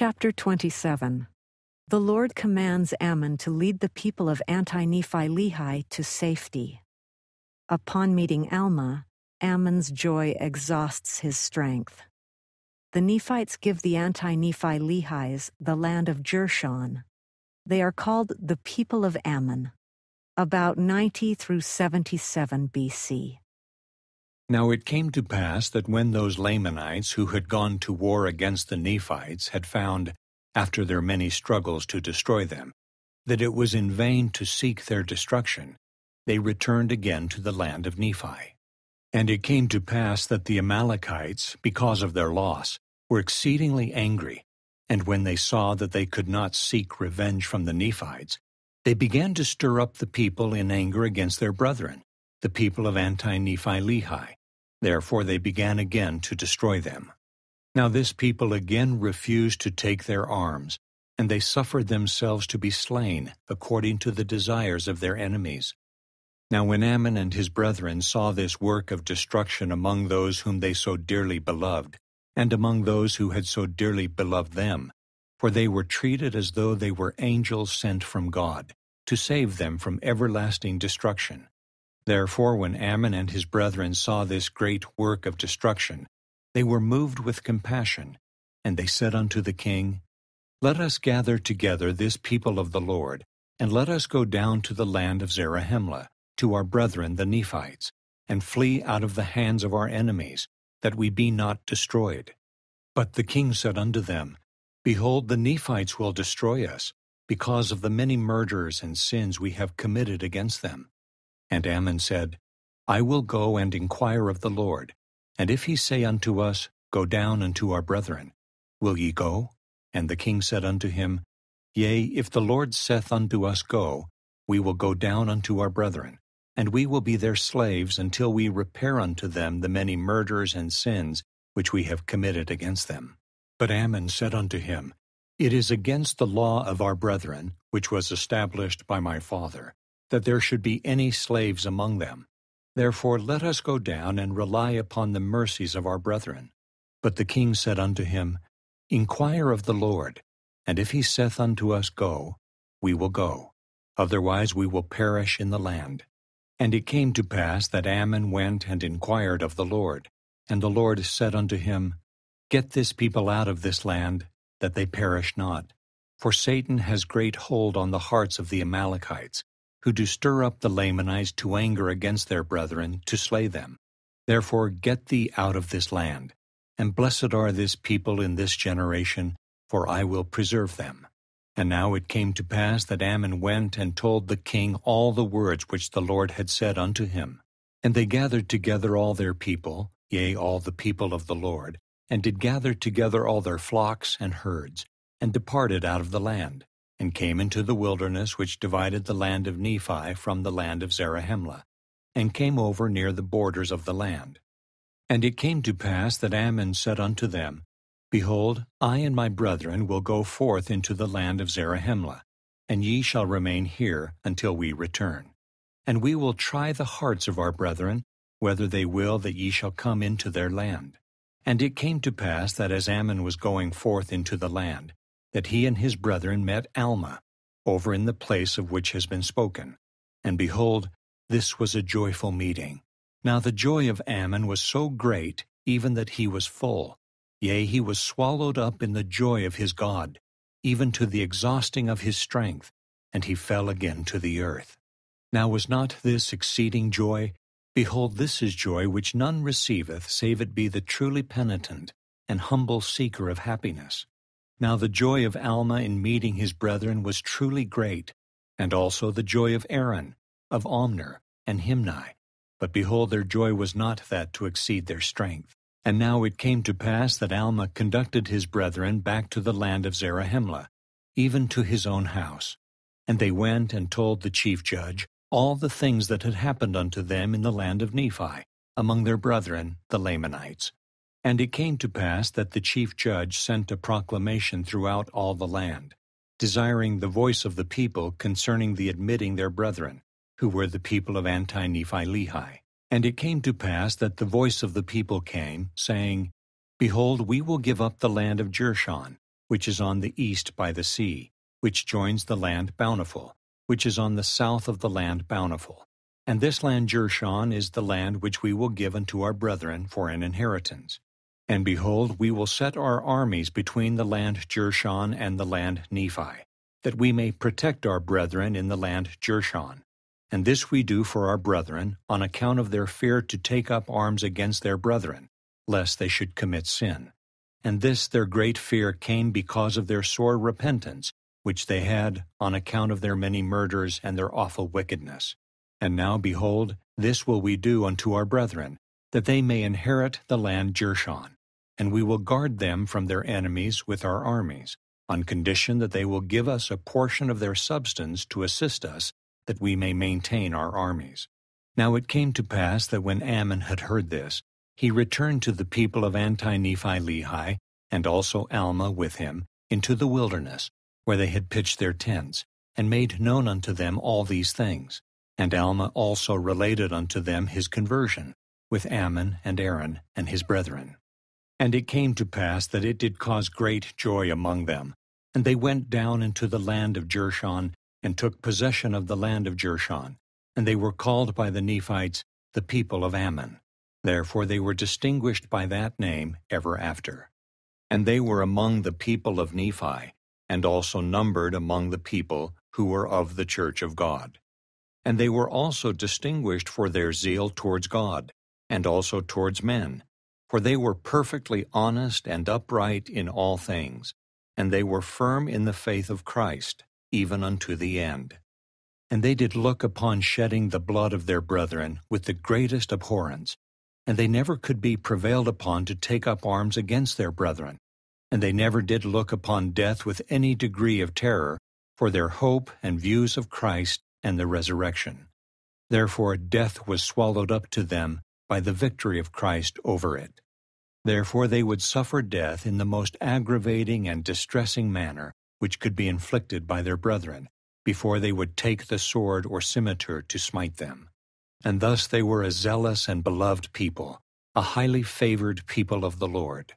Chapter 27 The Lord commands Ammon to lead the people of Anti Nephi Lehi to safety. Upon meeting Alma, Ammon's joy exhausts his strength. The Nephites give the Anti Nephi Lehis the land of Jershon. They are called the people of Ammon, about 90 through 77 BC. Now it came to pass that when those Lamanites who had gone to war against the Nephites had found, after their many struggles to destroy them, that it was in vain to seek their destruction, they returned again to the land of Nephi. And it came to pass that the Amalekites, because of their loss, were exceedingly angry, and when they saw that they could not seek revenge from the Nephites, they began to stir up the people in anger against their brethren, the people of Anti-Nephi Lehi, Therefore they began again to destroy them. Now this people again refused to take their arms, and they suffered themselves to be slain according to the desires of their enemies. Now when Ammon and his brethren saw this work of destruction among those whom they so dearly beloved, and among those who had so dearly beloved them, for they were treated as though they were angels sent from God, to save them from everlasting destruction. Therefore, when Ammon and his brethren saw this great work of destruction, they were moved with compassion, and they said unto the king, Let us gather together this people of the Lord, and let us go down to the land of Zarahemla, to our brethren the Nephites, and flee out of the hands of our enemies, that we be not destroyed. But the king said unto them, Behold, the Nephites will destroy us, because of the many murders and sins we have committed against them. And Ammon said, I will go and inquire of the Lord, and if he say unto us, Go down unto our brethren, will ye go? And the king said unto him, Yea, if the Lord saith unto us, Go, we will go down unto our brethren, and we will be their slaves until we repair unto them the many murders and sins which we have committed against them. But Ammon said unto him, It is against the law of our brethren, which was established by my father, that there should be any slaves among them. Therefore let us go down and rely upon the mercies of our brethren. But the king said unto him, Inquire of the Lord, and if he saith unto us, Go, we will go. Otherwise we will perish in the land. And it came to pass that Ammon went and inquired of the Lord. And the Lord said unto him, Get this people out of this land, that they perish not. For Satan has great hold on the hearts of the Amalekites, who do stir up the Lamanites to anger against their brethren, to slay them. Therefore get thee out of this land, and blessed are this people in this generation, for I will preserve them. And now it came to pass that Ammon went and told the king all the words which the Lord had said unto him. And they gathered together all their people, yea, all the people of the Lord, and did gather together all their flocks and herds, and departed out of the land and came into the wilderness which divided the land of Nephi from the land of Zarahemla, and came over near the borders of the land. And it came to pass that Ammon said unto them, Behold, I and my brethren will go forth into the land of Zarahemla, and ye shall remain here until we return. And we will try the hearts of our brethren, whether they will that ye shall come into their land. And it came to pass that as Ammon was going forth into the land, that he and his brethren met Alma, over in the place of which has been spoken. And behold, this was a joyful meeting. Now the joy of Ammon was so great, even that he was full. Yea, he was swallowed up in the joy of his God, even to the exhausting of his strength, and he fell again to the earth. Now was not this exceeding joy? Behold, this is joy which none receiveth, save it be the truly penitent and humble seeker of happiness. Now the joy of Alma in meeting his brethren was truly great, and also the joy of Aaron, of Omner, and Himni. But behold, their joy was not that to exceed their strength. And now it came to pass that Alma conducted his brethren back to the land of Zarahemla, even to his own house. And they went and told the chief judge all the things that had happened unto them in the land of Nephi, among their brethren the Lamanites. And it came to pass that the chief judge sent a proclamation throughout all the land, desiring the voice of the people concerning the admitting their brethren, who were the people of Anti-Nephi Lehi. And it came to pass that the voice of the people came, saying, Behold, we will give up the land of Jershon, which is on the east by the sea, which joins the land Bountiful, which is on the south of the land Bountiful. And this land Jershon is the land which we will give unto our brethren for an inheritance. And behold, we will set our armies between the land Jershon and the land Nephi, that we may protect our brethren in the land Jershon. And this we do for our brethren, on account of their fear to take up arms against their brethren, lest they should commit sin. And this their great fear came because of their sore repentance, which they had on account of their many murders and their awful wickedness. And now, behold, this will we do unto our brethren, that they may inherit the land Jershon. And we will guard them from their enemies with our armies, on condition that they will give us a portion of their substance to assist us, that we may maintain our armies. Now it came to pass that when Ammon had heard this, he returned to the people of Anti-Nephi-Lehi, and also Alma with him, into the wilderness, where they had pitched their tents, and made known unto them all these things. And Alma also related unto them his conversion, with Ammon and Aaron and his brethren. And it came to pass that it did cause great joy among them. And they went down into the land of Jershon, and took possession of the land of Jershon. And they were called by the Nephites the people of Ammon. Therefore they were distinguished by that name ever after. And they were among the people of Nephi, and also numbered among the people who were of the church of God. And they were also distinguished for their zeal towards God, and also towards men. For they were perfectly honest and upright in all things, and they were firm in the faith of Christ, even unto the end. And they did look upon shedding the blood of their brethren with the greatest abhorrence, and they never could be prevailed upon to take up arms against their brethren, and they never did look upon death with any degree of terror, for their hope and views of Christ and the resurrection. Therefore death was swallowed up to them by the victory of Christ over it. Therefore they would suffer death in the most aggravating and distressing manner which could be inflicted by their brethren, before they would take the sword or scimitar to smite them. And thus they were a zealous and beloved people, a highly favored people of the Lord.